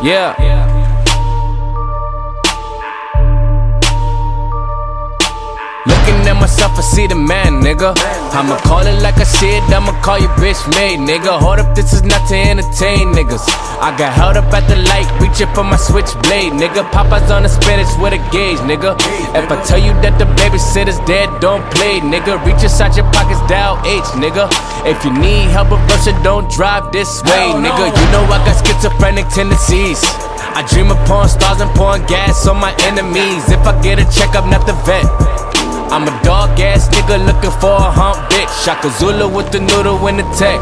Yeah. Looking at myself, I see the man, nigga. I'ma call it like I see it, I'ma call you bitch made, nigga. Hold up, this is not to entertain niggas. I got held up at the light, reaching for my switchblade, nigga. Papa's on the spinach with a gauge, nigga. If I tell you that the babysitter's dead, don't play, nigga. Reach inside your pockets, dial H, nigga. If you need help with Russia, don't drive this way, nigga. You know I got schizophrenic tendencies. I dream of pouring stars and pouring gas on my enemies. If I get a check, I'm not the vet. I'm a dog ass nigga looking for a hump bitch. Shaka Zulu with the noodle in the tech.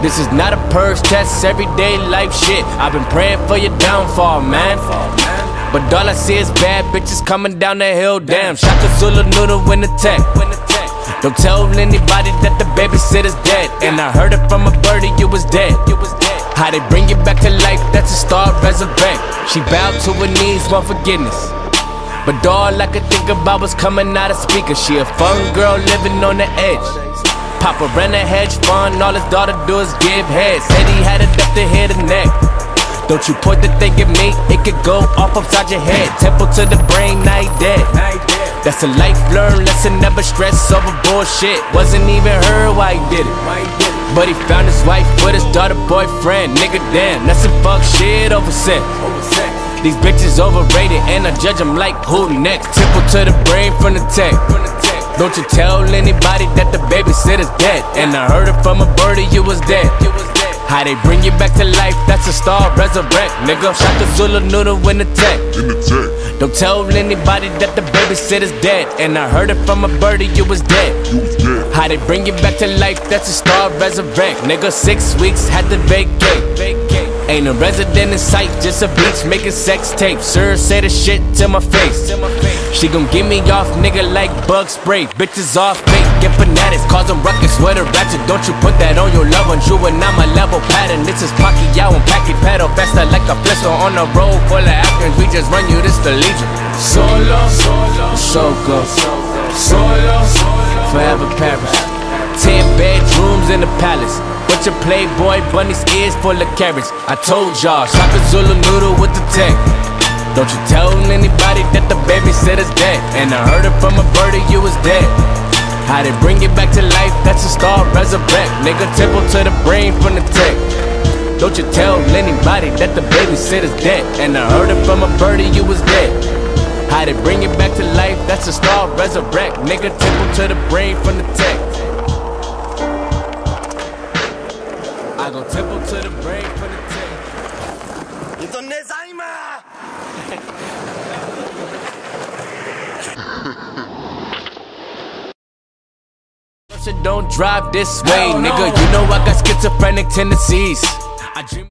This is not a purse test, everyday life shit. I've been praying for your downfall, man. But all I see is bad bitches coming down the hill. Damn, Shaka Zulu noodle in the tech. Don't tell anybody that the babysitter's dead. And I heard it from a birdie, you was dead. How they bring you back to life, that's a star resurrect. She bowed to her knees, want forgiveness. But all I could think about was coming out of speakers. She a fun girl living on the edge. Papa ran a hedge fund, all his daughter do is give head. Said he had a up to hit the neck. Don't you point the thing at me, it could go off upside your head. Temple to the brain, he dead. That's a life learned lesson, never stress over bullshit. Wasn't even her why he did it. But he found his wife with his daughter boyfriend. Nigga, damn, that's some fuck shit over sex. These bitches overrated and I judge them like who next. Temple to the brain from the tech. Don't you tell anybody that the babysitter's dead. And I heard it from a birdie, you was dead. How they bring you back to life, that's a star resurrect, nigga. Shaka Zulu noodle in the tech. Don't tell anybody that the babysitter's dead. And I heard it from a birdie, you was dead. How they bring you back to life, that's a star resurrect, nigga. Six weeks had to vacate. Ain't a resident in sight, just a beach making sex tapes. Sir, say the shit to my face. She gon' give me off, nigga, like bug spray. Bitches off fake, get fanatics, causing ruckus with a ratchet. Don't you put that on your loved ones, you are not my level pattern. This is Pacquiao and Packy pedal faster like a pistol on a road full of Africans. We just run you this the legion. Solo, solo, solo, solo, forever Paris. Ten bedrooms in the palace. But your playboy bunny's ears full of carrots. I told y'all, Shaka Zulu noodle with the tech. Don't you tell anybody that the babysitter's dead. And I heard it from a birdie, you was dead. How they bring you back to life, that's a star resurrect. Nigga, temple to the brain from the tech. Don't you tell anybody that the babysitter's dead. And I heard it from a birdie, you was dead. How they bring you back to life, that's a star resurrect. Nigga, temple to the brain from the tech. I go temple to the brain from the tech. To nie zajmę! Don't drive this way, nigga. You know I got schizophrenic tendencies. I dream.